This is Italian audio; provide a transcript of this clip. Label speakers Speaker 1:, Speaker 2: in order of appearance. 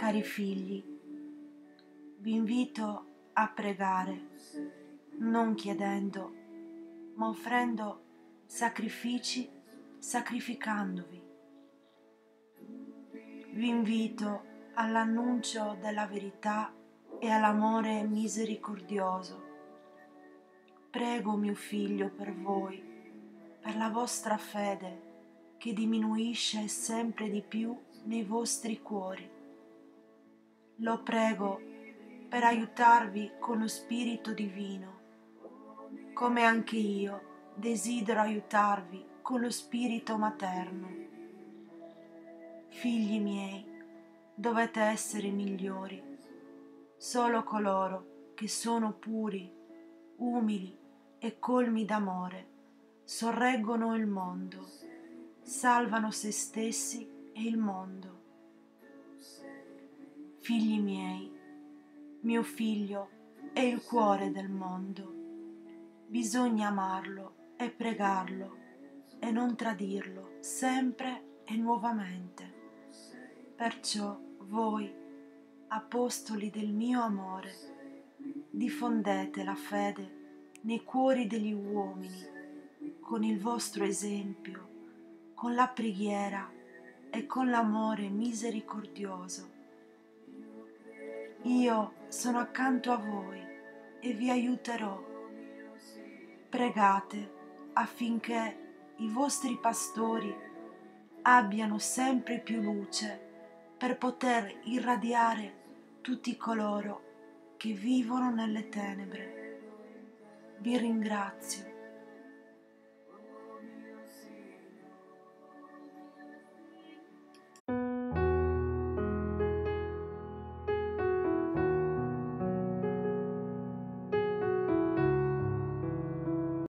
Speaker 1: Cari figli, vi invito a pregare, non chiedendo, ma offrendo sacrifici, sacrificandovi. Vi invito all'annuncio della verità e all'amore misericordioso. Prego mio figlio per voi, per la vostra fede che diminuisce sempre di più nei vostri cuori. Lo prego per aiutarvi con lo Spirito Divino, come anche io desidero aiutarvi con lo Spirito materno. Figli miei, dovete essere migliori. Solo coloro che sono puri, umili e colmi d'amore sorreggono il mondo, salvano se stessi e il mondo. Figli miei, mio figlio è il cuore del mondo. Bisogna amarlo e pregarlo e non tradirlo sempre e nuovamente. Perciò voi, apostoli del mio amore, diffondete la fede nei cuori degli uomini con il vostro esempio, con la preghiera e con l'amore misericordioso. Io sono accanto a voi e vi aiuterò. Pregate affinché i vostri pastori abbiano sempre più luce per poter irradiare tutti coloro che vivono nelle tenebre. Vi ringrazio